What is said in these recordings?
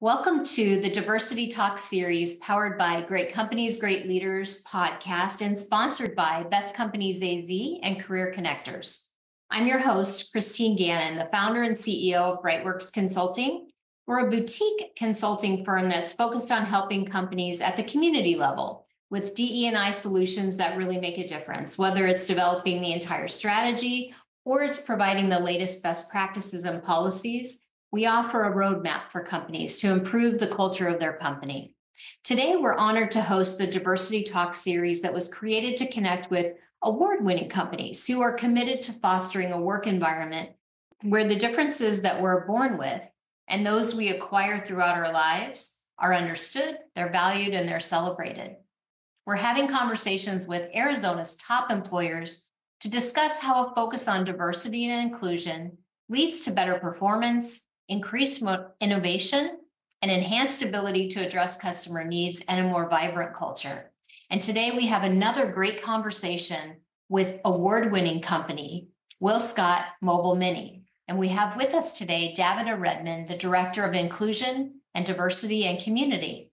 Welcome to the Diversity Talk series powered by Great Companies, Great Leaders podcast and sponsored by Best Companies AZ and Career Connectors. I'm your host, Christine Gannon, the founder and CEO of Brightworks Consulting. We're a boutique consulting firm that's focused on helping companies at the community level with DE&I solutions that really make a difference, whether it's developing the entire strategy or it's providing the latest best practices and policies we offer a roadmap for companies to improve the culture of their company. Today, we're honored to host the Diversity Talk series that was created to connect with award winning companies who are committed to fostering a work environment where the differences that we're born with and those we acquire throughout our lives are understood, they're valued, and they're celebrated. We're having conversations with Arizona's top employers to discuss how a focus on diversity and inclusion leads to better performance, increased innovation, and enhanced ability to address customer needs and a more vibrant culture. And today we have another great conversation with award winning company, WillScot Mobile Mini. And we have with us today Davida Redmond, the Director of Inclusion and Diversity and Community.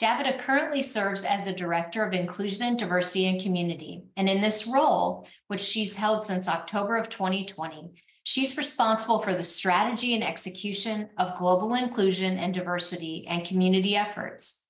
Davida currently serves as the Director of Inclusion and Diversity and Community. And in this role, which she's held since October of 2020, She's responsible for the strategy and execution of global inclusion and diversity and community efforts.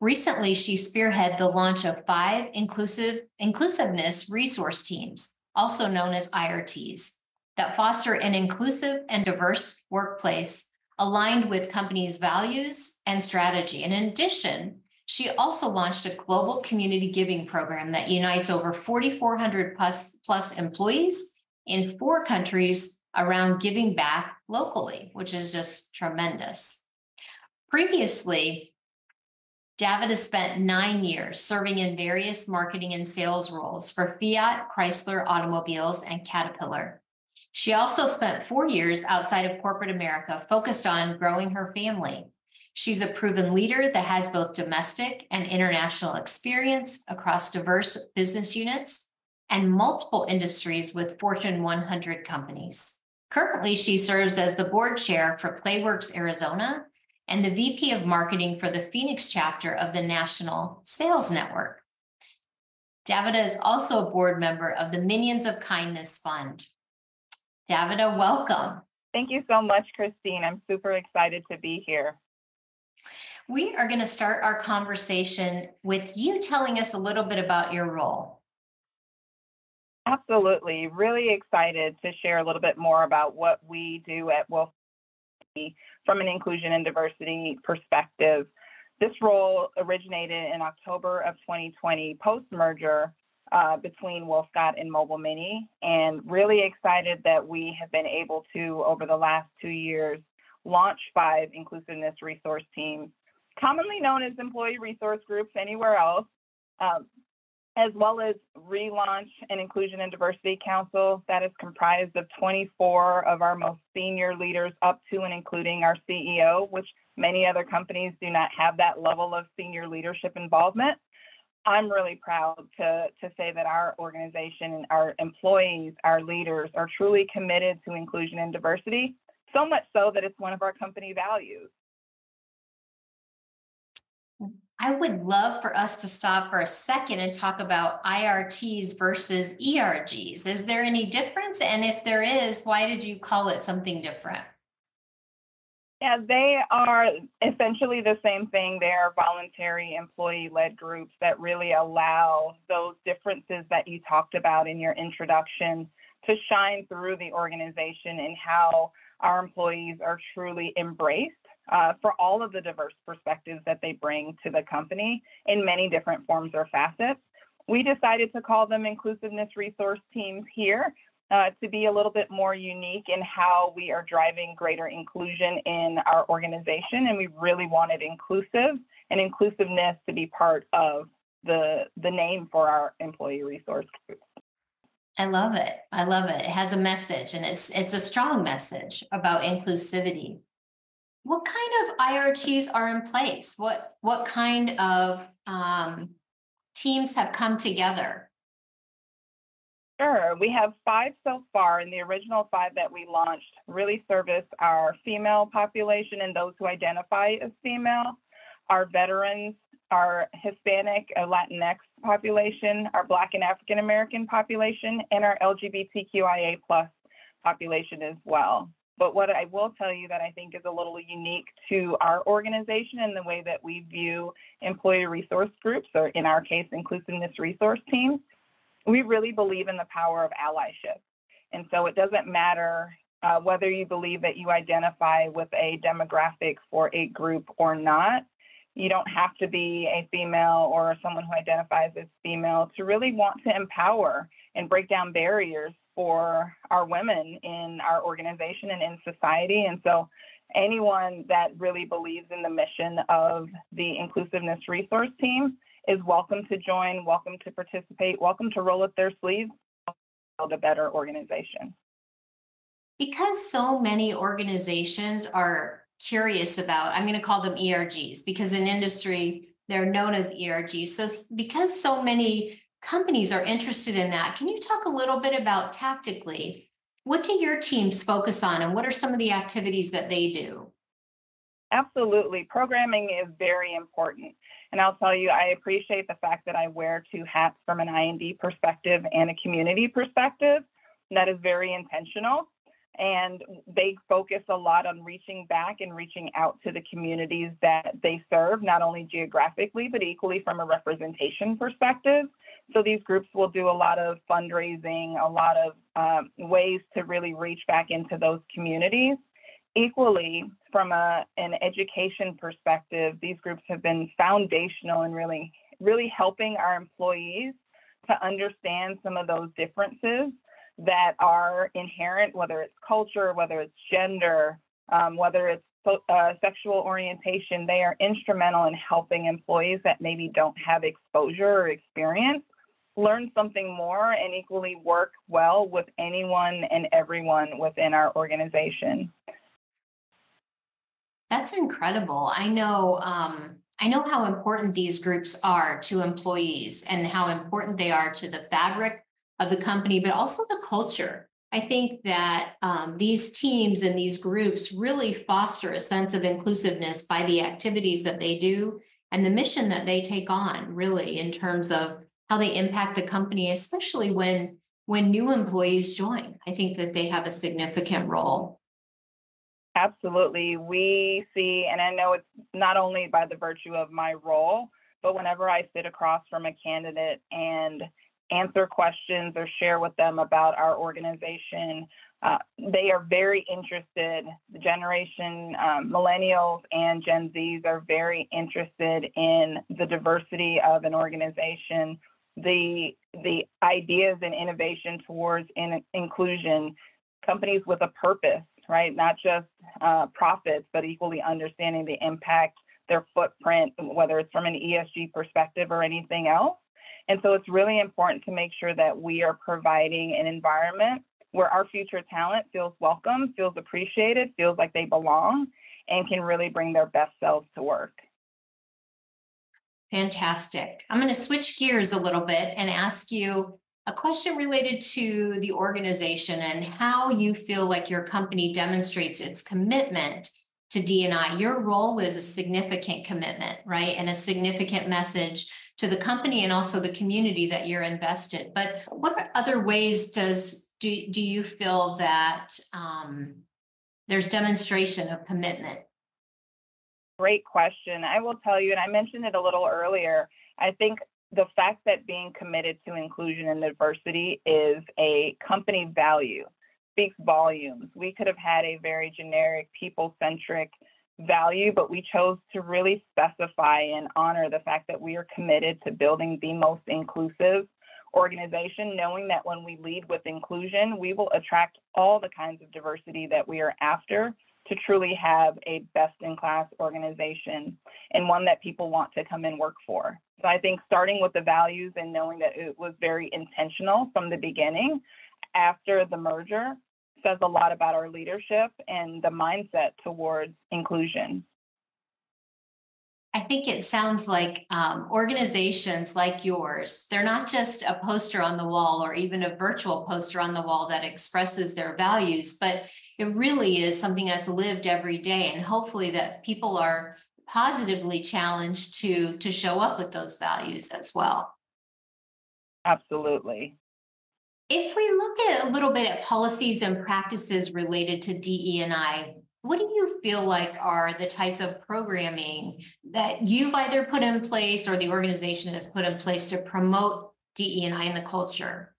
Recently, she spearheaded the launch of five inclusive inclusiveness resource teams, also known as IRTs, that foster an inclusive and diverse workplace aligned with companies' values and strategy. And in addition, she also launched a global community giving program that unites over 4,400 plus, plus employees in four countries around giving back locally, which is just tremendous. Previously, Davida has spent nine years serving in various marketing and sales roles for Fiat, Chrysler Automobiles, and Caterpillar. She also spent four years outside of corporate America focused on growing her family. She's a proven leader that has both domestic and international experience across diverse business units and multiple industries with Fortune 100 companies. Currently, she serves as the board chair for Playworks Arizona and the VP of marketing for the Phoenix chapter of the National Sales Network. Davida is also a board member of the Minions of Kindness Fund. Davida, welcome. Thank you so much, Christine. I'm super excited to be here. We are going to start our conversation with you telling us a little bit about your role. Absolutely. Really excited to share a little bit more about what we do at Wolf from an inclusion and diversity perspective. This role originated in October of 2020 post merger uh, between WillScot and Mobile Mini, and really excited that we have been able to, over the last two years, launch five inclusiveness resource teams, commonly known as employee resource groups anywhere else. Um, as well as relaunch an inclusion and diversity council that is comprised of 24 of our most senior leaders up to and including our CEO, which many other companies do not have that level of senior leadership involvement. I'm really proud to, to say that our organization, our employees, our leaders are truly committed to inclusion and diversity, so much so that it's one of our company values. I would love for us to stop for a second and talk about IRTs versus ERGs. Is there any difference? And if there is, why did you call it something different? Yeah, they are essentially the same thing. They are voluntary employee led groups that really allow those differences that you talked about in your introduction to shine through the organization and how our employees are truly embraced uh, for all of the diverse perspectives that they bring to the company in many different forms or facets. We decided to call them inclusiveness resource teams here uh, to be a little bit more unique in how we are driving greater inclusion in our organization. And we really wanted inclusive and inclusiveness to be part of the, the name for our employee resource group. I love it. I love it. It has a message and it's it's a strong message about inclusivity. What kind of IRTs are in place? What what kind of um, teams have come together? Sure. We have five so far, and the original five that we launched really service our female population and those who identify as female, our veterans, our Hispanic, uh, Latinx population, our Black and African American population, and our LGBTQIA plus population as well. But what I will tell you that I think is a little unique to our organization and the way that we view employee resource groups, or in our case, inclusiveness resource teams, we really believe in the power of allyship. And so it doesn't matter uh, whether you believe that you identify with a demographic for a group or not. You don't have to be a female or someone who identifies as female to really want to empower and break down barriers for our women in our organization and in society. And so anyone that really believes in the mission of the inclusiveness resource team is welcome to join, welcome to participate, welcome to roll up their sleeves, build a better organization. Because so many organizations are curious about, I'm going to call them ERGs because in industry, they're known as ERGs. So because so many companies are interested in that, can you talk a little bit about tactically? What do your teams focus on and what are some of the activities that they do? Absolutely. Programming is very important. And I'll tell you, I appreciate the fact that I wear two hats from an IND perspective and a community perspective. That is very intentional. And they focus a lot on reaching back and reaching out to the communities that they serve, not only geographically, but equally from a representation perspective. So these groups will do a lot of fundraising, a lot of um, ways to really reach back into those communities. Equally, from a, an education perspective, these groups have been foundational in really, really helping our employees to understand some of those differences that are inherent, whether it's culture, whether it's gender, um, whether it's uh, sexual orientation, they are instrumental in helping employees that maybe don't have exposure or experience learn something more and equally work well with anyone and everyone within our organization. That's incredible. I know um, I know how important these groups are to employees and how important they are to the fabric of the company, but also the culture. I think that um, these teams and these groups really foster a sense of inclusiveness by the activities that they do and the mission that they take on, really, in terms of how they impact the company, especially when when new employees join. I think that they have a significant role. Absolutely. We see, and I know it's not only by the virtue of my role, but whenever I sit across from a candidate and answer questions or share with them about our organization, uh, they are very interested. The generation um, millennials and Gen Zs are very interested in the diversity of an organization, the the ideas and innovation towards in, inclusion, companies with a purpose, right? Not just uh, profits, but equally understanding the impact, their footprint, whether it's from an ESG perspective or anything else. And so it's really important to make sure that we are providing an environment where our future talent feels welcome, feels appreciated, feels like they belong, and can really bring their best selves to work. Fantastic. I'm going to switch gears a little bit and ask you a question related to the organization and how you feel like your company demonstrates its commitment to D&I. Your role is a significant commitment, right? And a significant message to the company and also the community that you're invested. But what other ways does do, do you feel that um, there's demonstration of commitment Great question. I will tell you, and I mentioned it a little earlier, I think the fact that being committed to inclusion and diversity is a company value speaks volumes. We could have had a very generic, people centric value, but we chose to really specify and honor the fact that we are committed to building the most inclusive organization, knowing that when we lead with inclusion, we will attract all the kinds of diversity that we are after to truly have a best in class organization and one that people want to come and work for. So I think starting with the values and knowing that it was very intentional from the beginning after the merger says a lot about our leadership and the mindset towards inclusion. I think it sounds like um, organizations like yours, they're not just a poster on the wall or even a virtual poster on the wall that expresses their values, but it really is something that's lived every day. And hopefully that people are positively challenged to to show up with those values as well. Absolutely. If we look at a little bit at policies and practices related to DE&I, what do you feel like are the types of programming that you've either put in place or the organization has put in place to promote DE&I in the culture?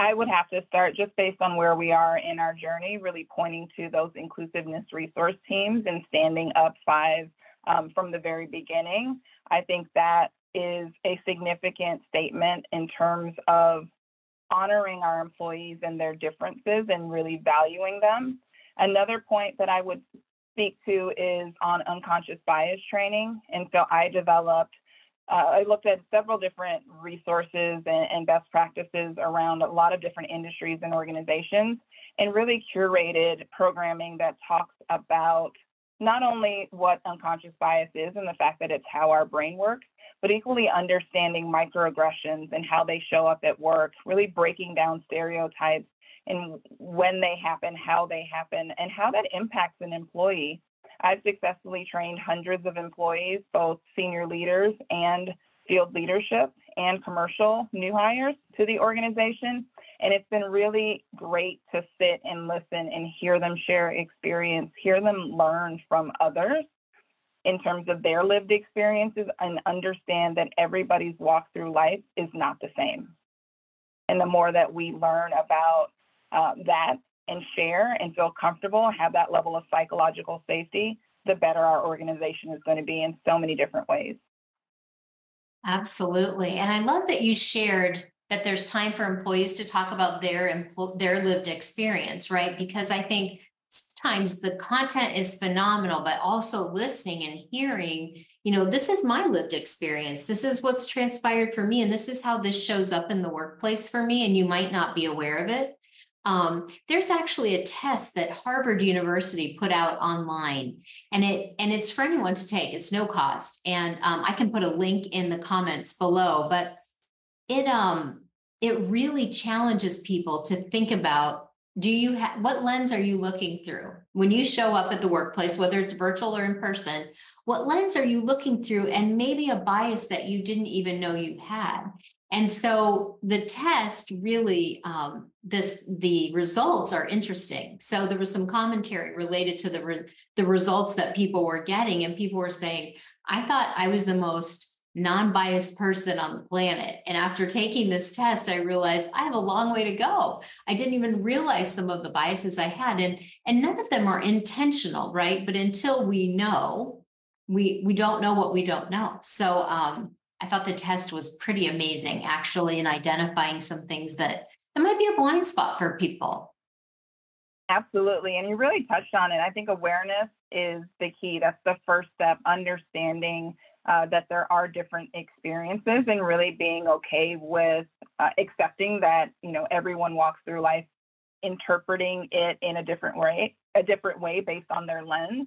I would have to start just based on where we are in our journey, really pointing to those inclusiveness resource teams and standing up five um, from the very beginning. I think that is a significant statement in terms of honoring our employees and their differences and really valuing them. Another point that I would speak to is on unconscious bias training. And so I developed uh, I looked at several different resources and, and, best practices around a lot of different industries and organizations and really curated programming that talks about not only what unconscious bias is and the fact that it's how our brain works, but equally understanding microaggressions and how they show up at work, really breaking down stereotypes and when they happen, how they happen, and how that impacts an employee I've successfully trained hundreds of employees, both senior leaders and field leadership and commercial new hires to the organization. And it's been really great to sit and listen and hear them share experience, hear them learn from others in terms of their lived experiences and understand that everybody's walk through life is not the same. And the more that we learn about uh, that and share and feel comfortable, have that level of psychological safety, the better our organization is going to be in so many different ways. Absolutely. And I love that you shared that there's time for employees to talk about their empl- their lived experience, right? Because I think sometimes the content is phenomenal, but also listening and hearing, you know, this is my lived experience. This is what's transpired for me and this is how this shows up in the workplace for me and you might not be aware of it. Um, there's actually a test that Harvard University put out online, and it and it's for anyone to take. It's no cost, and um, I can put a link in the comments below. But it um it really challenges people to think about do you what lens are you looking through when you show up at the workplace whether it's virtual or in person what lens are you looking through and maybe a bias that you didn't even know you had and so the test really, um, this the results are interesting. So there was some commentary related to the re- the results that people were getting, and people were saying, "I thought I was the most non-biased person on the planet, and after taking this test, I realized I have a long way to go. I didn't even realize some of the biases I had, and and none of them are intentional, right? But until we know, we we don't know what we don't know. So um, I thought the test was pretty amazing, actually, in identifying some things that, that might be a blind spot for people. Absolutely. And you really touched on it. I think awareness is the key. That's the first step, understanding uh, that there are different experiences and really being okay with uh, accepting that, you know, everyone walks through life interpreting it in a different way, a different way based on their lens.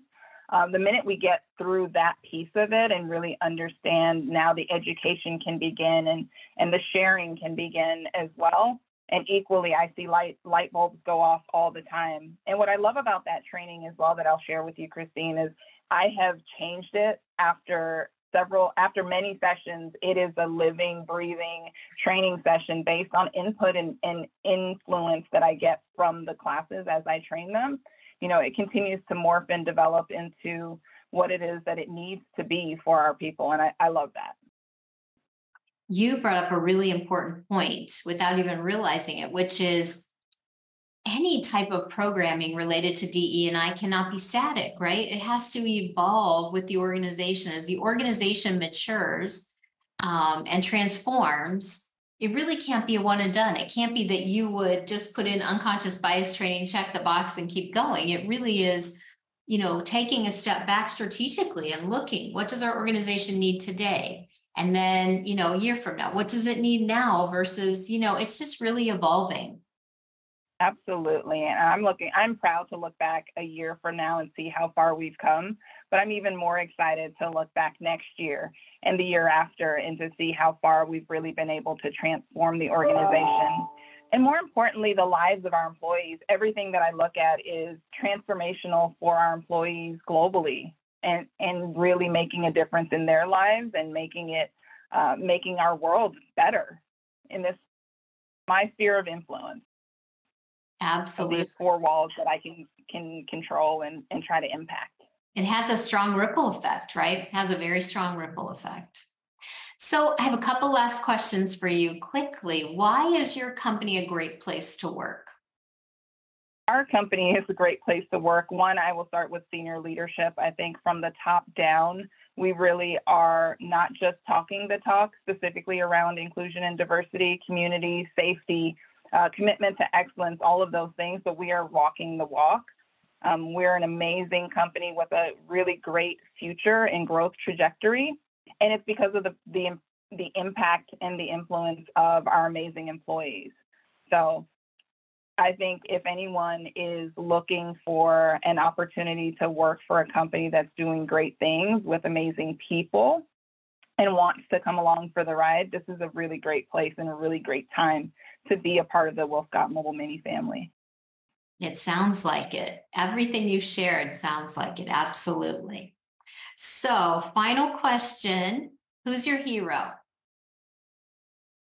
Um, the minute we get through that piece of it and really understand now the education can begin and, and the sharing can begin as well. And equally, I see light light bulbs go off all the time. And what I love about that training as well that I'll share with you, Christine, is I have changed it after several after many sessions it is a living breathing training session based on input and, and influence that i get from the classes as i train them you know, it continues to morph and develop into what it is that it needs to be for our people. And I, I love that. You brought up a really important point without even realizing it, which is any type of programming related to DE and I cannot be static, right? It has to evolve with the organization. As the organization matures um, and transforms, it really can't be a one and done. It can't be that you would just put in unconscious bias training, check the box, and keep going. It really is, you know, taking a step back strategically and looking what does our organization need today? And then, you know, a year from now, what does it need now versus, you know, it's just really evolving. Absolutely. And I'm looking, I'm proud to look back a year from now and see how far we've come but I'm even more excited to look back next year and the year after and to see how far we've really been able to transform the organization. And more importantly, the lives of our employees. Everything that I look at is transformational for our employees globally and, and really making a difference in their lives and making it, uh, making our world better in this, my sphere of influence. Absolutely. Four walls that I can, can control and, and try to impact. It has a strong ripple effect, right? It has a very strong ripple effect. So I have a couple last questions for you quickly. Why is your company a great place to work? Our company is a great place to work. One, I will start with senior leadership. I think from the top down, we really are not just talking the talk specifically around inclusion and diversity, community, safety, uh, commitment to excellence, all of those things, but we are walking the walk. Um, we're an amazing company with a really great future and growth trajectory and it's because of the the the impact and the influence of our amazing employees. So I think if anyone is looking for an opportunity to work for a company that's doing great things with amazing people and wants to come along for the ride, this is a really great place and a really great time to be a part of the WillScot Mobile Mini family. It sounds like it. Everything you've shared sounds like it. Absolutely. So, final question Who's your hero?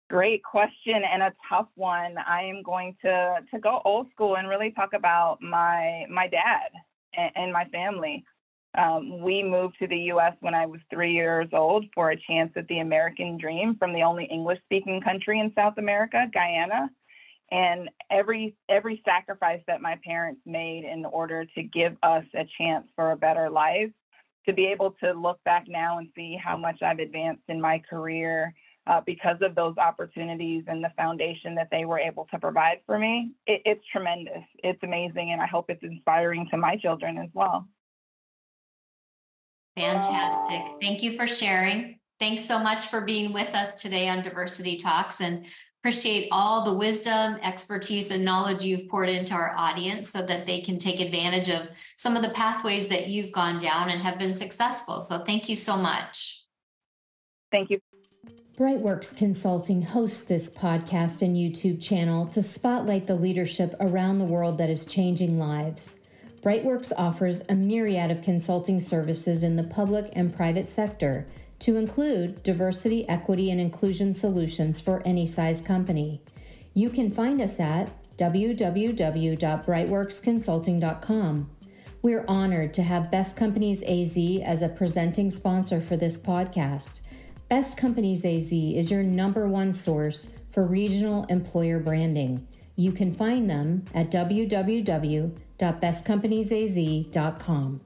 Great question and a tough one. I am going to, to go old school and really talk about my, my dad and, and my family. Um, we moved to the US when I was three years old for a chance at the American dream from the only English speaking country in South America, Guyana. And every every sacrifice that my parents made in order to give us a chance for a better life to be able to look back now and see how much I've advanced in my career uh, because of those opportunities and the foundation that they were able to provide for me, it, it's tremendous. It's amazing. And I hope it's inspiring to my children as well. Fantastic. Thank you for sharing. Thanks so much for being with us today on Diversity Talks. And appreciate all the wisdom, expertise, and knowledge you've poured into our audience so that they can take advantage of some of the pathways that you've gone down and have been successful. So thank you so much. Thank you. Brightworks Consulting hosts this podcast and YouTube channel to spotlight the leadership around the world that is changing lives. Brightworks offers a myriad of consulting services in the public and private sector to include diversity, equity, and inclusion solutions for any size company. You can find us at www.brightworksconsulting.com. We're honored to have Best Companies AZ as a presenting sponsor for this podcast. Best Companies AZ is your number one source for regional employer branding. You can find them at www.bestcompaniesaz.com.